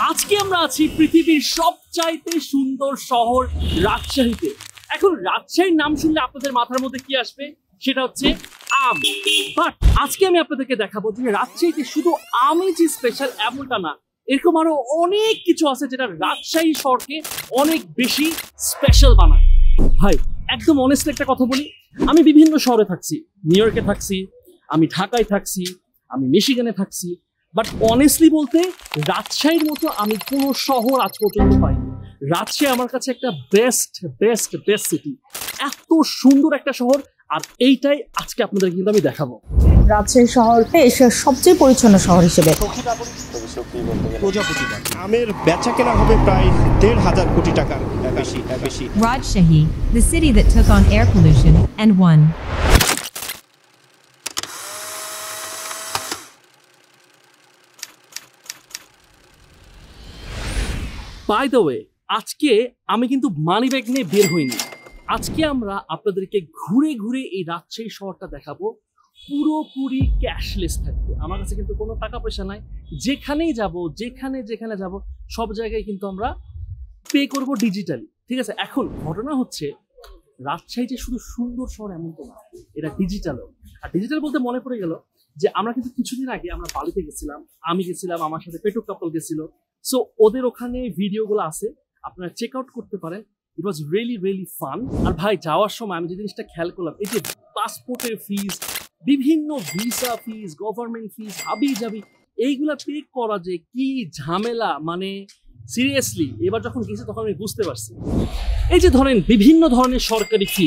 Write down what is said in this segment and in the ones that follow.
আজকে আমরা আছি পৃথিবীর সবচাইতে সুন্দর শহর রাজশাহীতে। এখন রাজশাহীর নাম শুনলে আপনাদের মাথার মধ্যে কি আসবে? সেটা হচ্ছে আম। বাট আজকে আমি আপনাদেরকে দেখাবো যে রাজশাহীতে শুধু আমই যে স্পেশাল এমনটা না, এরকম আরও অনেক কিছু আছে যেটা রাজশাহী শহরকে অনেক বেশি স্পেশাল বানায়। ভাই, একদম অনেস্ট একটা কথা বলি, আমি বিভিন্ন শহরে থাকছি নিউ ইয়র্কে থাকছি, আমি ঢাকায় থাকছি, আমি মিশিগানে থাকছি বাট অনেস্টলি বলতে রাজশাহীর মতো আমি কোনো শহর আজ পর্যন্ত পাইনি। রাজশাহী আমার কাছে একটা বেস্ট বেস্ট বেস্ট সিটি এত সুন্দর একটা শহর আর এইটাই আজকে আপনাদের কিন্তু আমি দেখাবো। রাজশাহী শহরকে এশিয়ার সবচেয়ে পরিচ্ছন্ন শহর হিসেবে। আমের বেচা কেনা হবে প্রায় দেড় হাজার কোটি টাকার। বেশি বেশি Rajshahi, the city that took on air pollution and won. By the way আজকে আমি কিন্তু মানি ব্যাগ নিয়ে বের হইনি। আজকে আমরা আপনাদেরকে ঘুরে ঘুরে এই রাজশাহী শহরটা দেখাবো। পুরোপুরি ক্যাশলেস থাকবে। আমার কাছে কিন্তু কোনো টাকা পয়সা নাই। যেখানেই যাব, যেখানে যেখানে যাব, সব জায়গায় কিন্তু আমরা পে করব ডিজিটালি ঠিক আছে? এখন ঘটনা হচ্ছে, রাজশাহী যে শুধু সুন্দর শহর এমন তো না, এটা ডিজিটালও আর ডিজিটাল বলতে মনে পড়ে গেল যে আমরা কিন্তু কিছুদিন আগে আমরা বালিতে গেছিলাম, আমি গেছিলাম, আমার সাথে পেটুক কাপল গেছিল। সো ওদের ওখানে ভিডিওগুলো আছে। আপনারা চেক আউট করতে পারেন। It was really really fun আর ভাই, যাওয়ার সময় আমি যে জিনিসটা খেয়াল করলাম, এই যে পাসপোর্টের ফিজ বিভিন্ন ভিসা ফিজ গভর্নমেন্ট ফিজ হাবি যাবি এইগুলা পে করা যে কি ঝামেলা মানে সিরিয়াসলি এবার যখন গেছে তখন আমি বুঝতে পারছি। এই যে ধরেন, বিভিন্ন ধরনের সরকারি ফি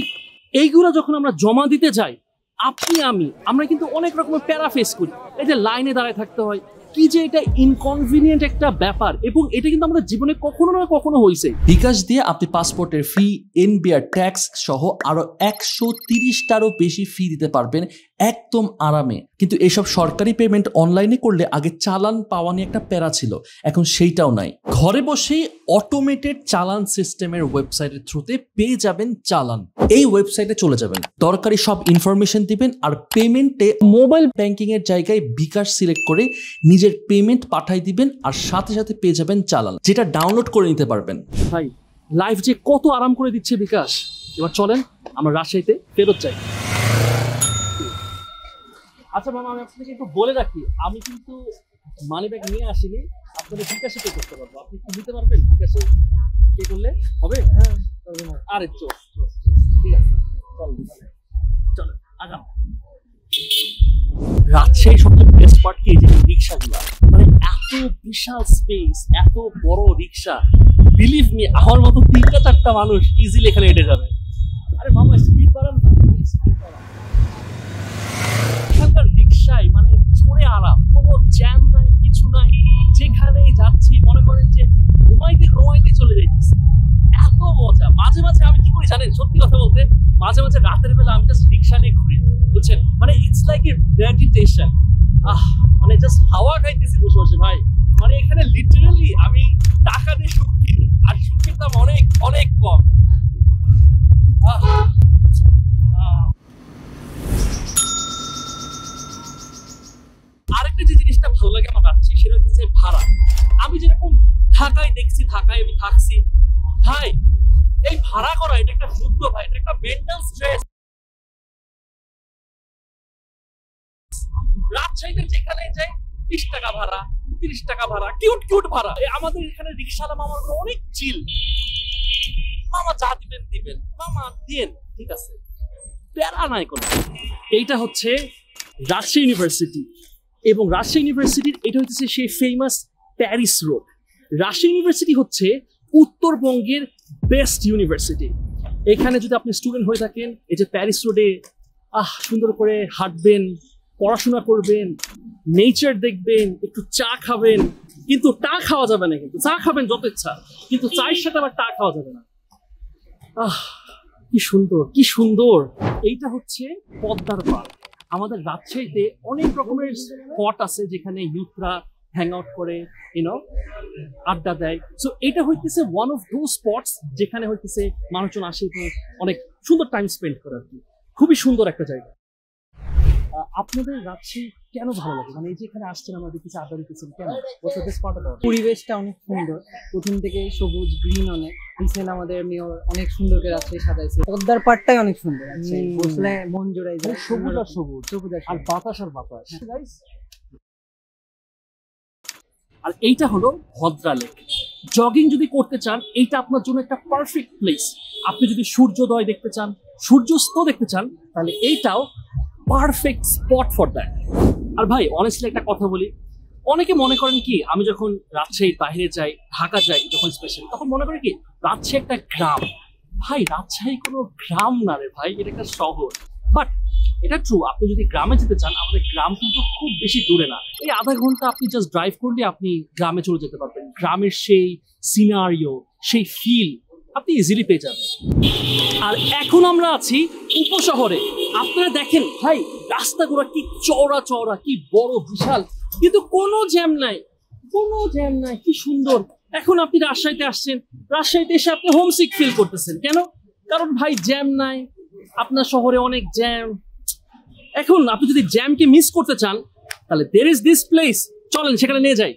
এইগুলো যখন আমরা জমা দিতে যাই, আপনি, আমি, আমরা কিন্তু অনেক রকমের প্যারা ফেস করি। এই যে লাইনে দাঁড়ায় থাকতে হয় কি যে এটা ইনকনভিনিয়েন্ট একটা ব্যাপার এবং এটা কিন্তু আমাদের জীবনে কখনো না কখনো হয়েছে বিকাশ দিয়ে আপনি পাসপোর্টের ফি এনবিআর ট্যাক্স সহ আরও একশো তিরিশটারও বেশি ফি দিতে পারবেন একদম আরামে। কিন্তু এসব সরকারি পেমেন্ট অনলাইনে করলে আগে চালান পাওয়া নিয়ে একটা প্যারা ছিল। এখন সেইটাও নাই। ঘরে বসেই অটোমেটেড চালান সিস্টেমের ওয়েবসাইটের থ্রুতে পেয়ে যাবেন চালান। এই ওয়েবসাইটে চলে যাবেন। দরকারি সব ইনফরমেশন দিবেন আর পেমেন্টে মোবাইল ব্যাংকিং এর জায়গায় বিকাশ সিলেক্ট করে নিজের পেমেন্ট পাঠাই দিবেন আর সাথে সাথে পেয়ে যাবেন চালান, যেটা ডাউনলোড করে নিতে পারবেন। ভাই লাইফ যে কত আরাম করে দিচ্ছে বিকাশ। এবার চলেন আমরা রাজশাহীতে ফেরত চাই আচ্ছা মামা আমি আপনাকে একটু বলে রাখি আমি কিন্তু মানি ব্যাগ নিয়ে আসিনি আপনাদের বিকাশে পে করতে পারব। আপনি কি দিতে পারবেন? বিকাশে পে করলে হবে? হ্যাঁ। আরে চোখ ঠিক আছে। চল চলো আগাম। রাজশাহী সবচেয়ে বেস্ট পার্ট কি? যে রিক্সাগুলো। মানে এত বিশাল স্পেস এত বড় রিক্সা। বিলিভ মি আমার মতো তিনটা চারটা মানুষ ইজিলি এখানে হেঁটে যাবে। মানে আরাম, কোনো জ্যাম নাই, কিছু নাই, যেখানেই যাচ্ছি মনে করেন যে ঘুমাইতে ঘুমাইতে চলে যাইতেছি। এত মজা। মাঝে মাঝে আমি কি করি জানেন, সত্যি কথা বলতে, মাঝে মাঝে রাতের বেলা আমি জাস্ট রিক্সা নিয়ে ঘুরি, বুঝছেন? মানে it's like a meditation ah মানে জাস্ট হাওয়া খাইতেছি বসে বসে, ভাই। মানে এখানে লিটারালি আমি টাকা দিয়ে সুখ কিনি, আর সুখের দাম অনেক অনেক কম। হচ্ছে ভাড়া। আমি যেরকম ঢাকায় দেখছি, ঢাকায় আমি থাকছি। ভাই, এই ভাড়া করা, এটা একটা যুদ্ধ ভাই, এটা একটা মেন্টাল স্ট্রেস রাজশাহীতে যেখানে যাই বিশ টাকা ভাড়া, তিরিশ টাকা ভাড়া কিউট কিউট ভাড়া। আমাদের এখানে রিক্সাওয়ালা মামার অনেক চিল মামা যা দিবেন দিবেন। মামা দিন, ঠিক আছে। প্যারা নাই কোনো। এইটা হচ্ছে রাজশাহী ইউনিভার্সিটি এবং রাজশাহী ইউনিভার্সিটির এটা হচ্ছে সেই famous Paris road Rajshahi university হচ্ছে উত্তরবঙ্গের বেস্ট ইউনিভার্সিটি এখানে যদি আপনি স্টুডেন্ট হয়ে থাকেন, এই যে প্যারিস রোডে আহ, সুন্দর করে হাঁটবেন, পড়াশোনা করবেন নেচার দেখবেন, একটু চা খাবেন, কিন্তু টা খাওয়া যাবে না কিন্তু। চা খাবেন যত ইচ্ছা, কিন্তু চায়ের সাথে আবার টা খাওয়া যাবে না। আহ, কি সুন্দর কি সুন্দর। এইটা হচ্ছে পদ্মার পার্ক আমাদের রাজশাহীতে অনেক রকমের স্পট আছে যেখানে ইউথরা হ্যাং আউট করে ইউনো আড্ডা দেয়। সো এটা হইতেছে ওয়ান অফ দো স্পটস যেখানে হইতেছে মানুষজন আসে, অনেক সুন্দর টাইম স্পেন্ড করে আর কি। খুবই সুন্দর একটা জায়গা। আপনাদের রাজশাহী কেন ভালো লাগে? মানে এই যে এখানে আসছেন আমরা দেখেছি আড্ডা দিতেছেন কেন? পরিবেশটা অনেক সুন্দর। প্রথম থেকে সবুজ গ্রিন অনেক। রিসেন্ট আমাদের মেয়র অনেক সুন্দর করে রাজশাহী সাজাইছে। পদ্মার পাড়টাই অনেক সুন্দর বসলে মন জোড়াই মানে যায় সবুজ আর সবুজ। সবুজ আর বাতাস আর বাতাস। Guys, আর এইটা হলো ভদ্রা লেক জগিং যদি করতে চান এইটা আপনার জন্য একটা পারফেক্ট প্লেস আপনি যদি সূর্যোদয় দেখতে চান সূর্যাস্ত দেখতে চান তাহলে এইটাও পারফেক্ট স্পট ফর দ্যাট আর ভাই অনেস্টলি একটা কথা বলি, অনেকে মনে করেন কি, আমি যখন রাজশাহীর বাইরে যাই, ঢাকা যাই, যখন স্পেশালি তখন মনে করে কি, রাজশাহী একটা গ্রাম। ভাই, রাজশাহী কোনো গ্রাম না রে ভাই, এটা একটা শহর। বাট এটা ট্রু আপনি যদি গ্রামে যেতে চান, আমাদের গ্রাম কিন্তু খুব বেশি দূরে না। এই আধা ঘণ্টা আপনি জাস্ট ড্রাইভ করলে আপনি গ্রামে চলে যেতে পারবেন। গ্রামের সেই সিনারিও সেই ফিল আপনি ইজিলি পেয়ে যাবেন। আর এখন আমরা আছি উপশহরে। আপনারা দেখেন, ভাই, রাস্তাগুলো কি চওড়া চওড়া, কি বড় বিশাল। কিন্তু কোনো জ্যাম নাই, কোনো জ্যাম নাই, কি সুন্দর। এখন আপনি রাজশাহীতে আসছেন, রাজশাহীতে এসে আপনি হোমসিক ফিল করতেছেন, কেন? কারণ ভাই, জ্যাম নাই, আপনার শহরে অনেক জ্যাম। এখন আপনি যদি জ্যামকে মিস করতে চান, তাহলে দের ইজ দিস প্লেস চলেন সেখানে নিয়ে যাই।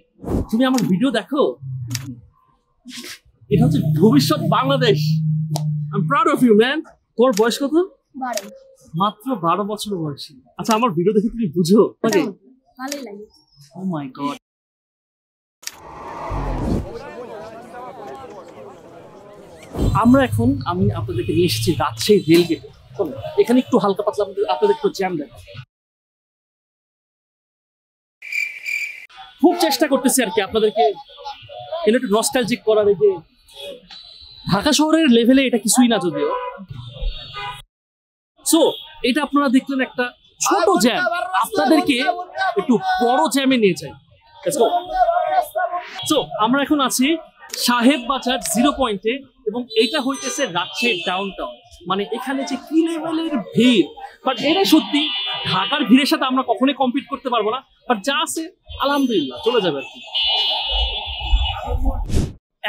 তুমি আমার ভিডিও দেখো? এটা হচ্ছে ভবিষ্যৎ Bangladesh. I am proud of you man তোর বয়স কত? মাত্র বারো বছর বয়সী। আচ্ছা আমার ভিডিও দেখে তুমি বুঝো? ভালোই লাগে। ও মাই গড আমরা এখন আমি আপনাদেরকে নিয়ে এসেছি রাজশাহী রেল গেটে চলুন, এখানে একটু হালকা পাতলা আপনাদের- একটু জ্যাম দেখা খুব চেষ্টা করতেছি আর কি আপনাদেরকে এখানে একটু নস্টালজিক করার এই যে ঢাকা শহরের লেভেলে এটা কিছুই না যদিও। সো এটা আপনারা দেখলেন একটা ছোট জ্যাম আপনাদেরকে একটু বড় জ্যামে নিয়ে যাই। সো আমরা এখন আছি সাহেব বাজার জিরো পয়েন্টে এবং এটা হইতেছে রাজশাহীর ডাউন টাউন মানে এখানে যে কি লেভেলের ভিড়। বাট এটা সত্যি ঢাকার ভিড়ের সাথে আমরা কখনোই কম্পিট করতে পারব না। বাট যা আছে আলহামদুলিল্লাহ চলে যাবে আর কি।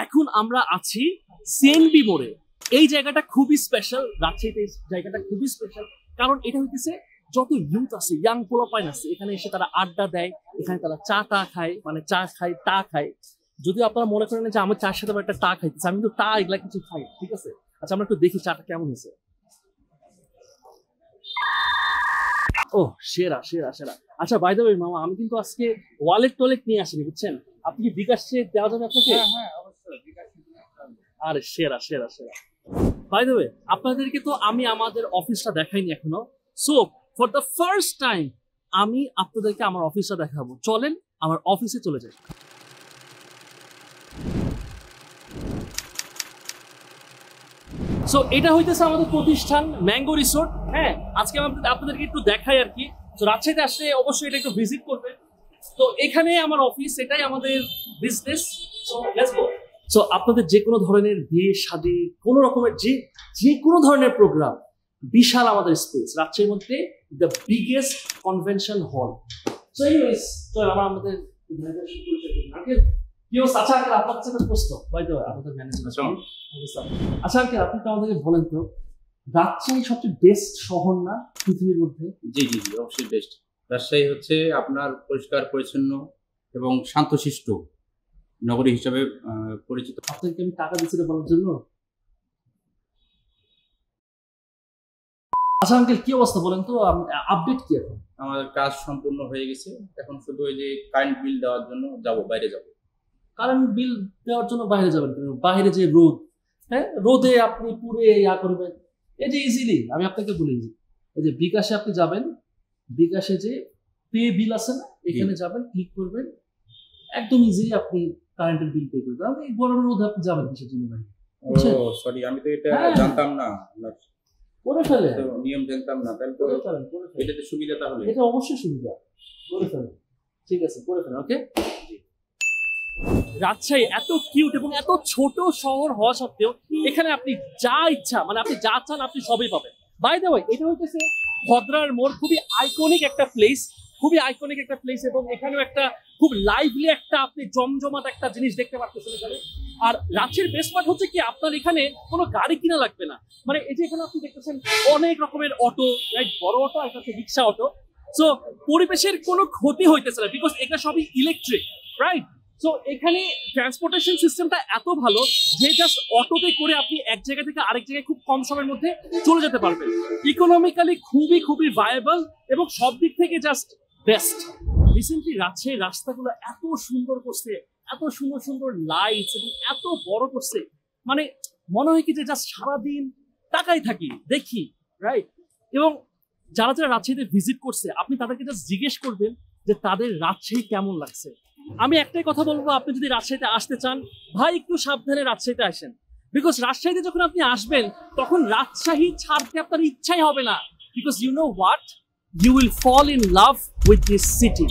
এখন আমরা আছি সিএনবি মোড়ে। এই জায়গাটা খুবই স্পেশাল রাজশাহীতে এই জায়গাটা খুবই স্পেশাল কারণ এটা হইতেছে যত ইউথ আছে ইয়াং পোলাপাইন আছে এখানে এসে তারা আড্ডা দেয় এখানে তারা চা টা খায় মানে চা খায় টা খায়। যদি আপনারা মনে করেন যে আমার চার সাথে একটা টা খাইতেছে আমি কিন্তু টা এগুলা কিছু খাই ঠিক আছে? আচ্ছা আমরা একটু দেখি চাটা কেমন হয়েছে। ও সেরা সেরা সেরা। আচ্ছা বাই দ্য মামা আমি কিন্তু আজকে ওয়ালেট টলেট নিয়ে আসিনি বুঝছেন? আপনি কি বিকাশ দেওয়া যাবে আপনাকে? আরে সেরা সেরা সেরা। বাই দ্য আপনাদেরকে তো আমি আমাদের অফিসটা দেখাইনি এখনও। So for the first time আমি আপনাদেরকে আমার অফিসটা দেখাবো। চলেন, আমার অফিসে চলে যাই। সো এটা হইতেছে আমাদের প্রতিষ্ঠান ম্যাঙ্গো রিসোর্ট হ্যাঁ আজকে আমি আপনাদেরকে একটু দেখাই আর কি। তো রাজশাহীতে আসলে অবশ্যই এটা একটু ভিজিট করবেন। তো, এখানে আমার অফিস এটাই আমাদের বিজনেস সো আপনাদের যে কোনো ধরনের বিয়ে শাদী কোনো রকমের যে যে কোনো ধরনের প্রোগ্রাম বিশাল আমাদের স্পেস রাজশাহীর মধ্যে the biggest convention hall so anyways তো আমরা আমাদের আচ্ছা আঙ্কেল আপনার কাছে একটা প্রশ্ন। বাই দ্য আমাদের ম্যানেজার আচ্ছা। আঙ্কেল আপনি তো আমাদেরকে বলেন তো রাজশাহী সবচেয়ে বেস্ট শহর না পৃথিবীর মধ্যে? জি জি জি অবশ্যই বেস্ট রাজশাহী হচ্ছে আপনার পরিষ্কার পরিচ্ছন্ন এবং শান্তশিষ্ট। নগরী হিসাবে পরিচিত। আপনাকে আমি টাকা দিচ্ছি এটা বলার জন্য? আচ্ছা আঙ্কেল কি অবস্থা বলেন তো? আপডেট কি এখন? আমাদের কাজ সম্পূর্ণ হয়ে গেছে। এখন শুধু ওই যে কারেন্ট বিল দেওয়ার জন্য যাব বাইরে যাব। কারেন্ট বিল দেওয়ার জন্য বাইরে যাবেন বাইরে যে রোদ হ্যাঁ? রোদে আপনি পুরে ইয়া করবেন। এই যে ইজিলি আমি আপনাকে বলি এই যে বিকাশে আপনি যাবেন বিকাশে যে পে বিল আছে না এখানে যাবেন ক্লিক করবেন। একদম ইজিলি আপনি কারেন্টের বিল পে আপনি এই গরমের মধ্যে আপনি যাবেন কিসের জন্য ভাই? সরি আমি তো এটা হ্যাঁ। জানতাম না। করে ফেলে। নিয়ম জানতাম না। তাহলে করে ফেলেন করে ফেলেন এটাতে সুবিধা তাহলে। এটা অবশ্যই সুবিধা। করে ফেলেন ঠিক আছে করে ফেলেন ওকে রাজশাহী এত কিউট এবং এত ছোট শহর হওয়া সত্ত্বেও এখানে আপনি যা ইচ্ছা মানে আপনি যা চান আপনি সবই পাবেন। বাই দ্য ওয়ে এটা হচ্ছে ভদ্রার মোড় খুবই আইকনিক একটা প্লেস খুবই আইকনিক একটা প্লেস এবং এখানেও একটা খুব লাইভলি একটা আপনি জমজমাট একটা জিনিস দেখতে পাচ্ছেন এখানে। আর রাজশাহীর বেস্ট পার্ট হচ্ছে কি, আপনার এখানে কোনো গাড়ি কিনা লাগবে না। মানে এই যে এখানে আপনি দেখতেছেন অনেক রকমের অটো রাইট বড় অটো আর হচ্ছে রিক্সা অটো সো পরিবেশের কোনো ক্ষতি হইতেছে না বিকজ এটা সবই ইলেকট্রিক রাইট সো এখানে ট্রান্সপোর্টেশন সিস্টেমটা এত ভালো যে জাস্ট অটোতে করে আপনি এক জায়গা থেকে আরেক জায়গায় খুব কম সময়ের মধ্যে চলে যেতে পারবেন। ইকোনমিক্যালি খুবই খুবই ভায়াবল এবং সব দিক থেকে জাস্ট বেস্ট। রিসেন্টলি রাজশাহীর রাস্তাগুলো এত সুন্দর করছে, এত সুন্দর সুন্দর লাইট এবং এত বড় করছে। মানে মনে হয় কি যে জাস্ট সারাদিন তাকাই থাকি, দেখি রাইট এবং যারা যারা রাজশাহীতে ভিজিট করছে, আপনি তাদেরকে জাস্ট জিজ্ঞেস করবেন যে তাদের রাজশাহী কেমন লাগছে। আমি একটাই কথা বলব, আপনি যদি রাজশাহীতে আসতে চান, ভাই একটু সাবধানে রাজশাহীতে আসেন। বিকজ রাজশাহীতে যখন আপনি আসবেন, তখন রাজশাহী ছাড়তে আপনার ইচ্ছাই হবে না। Because you know what you will fall in love with this city.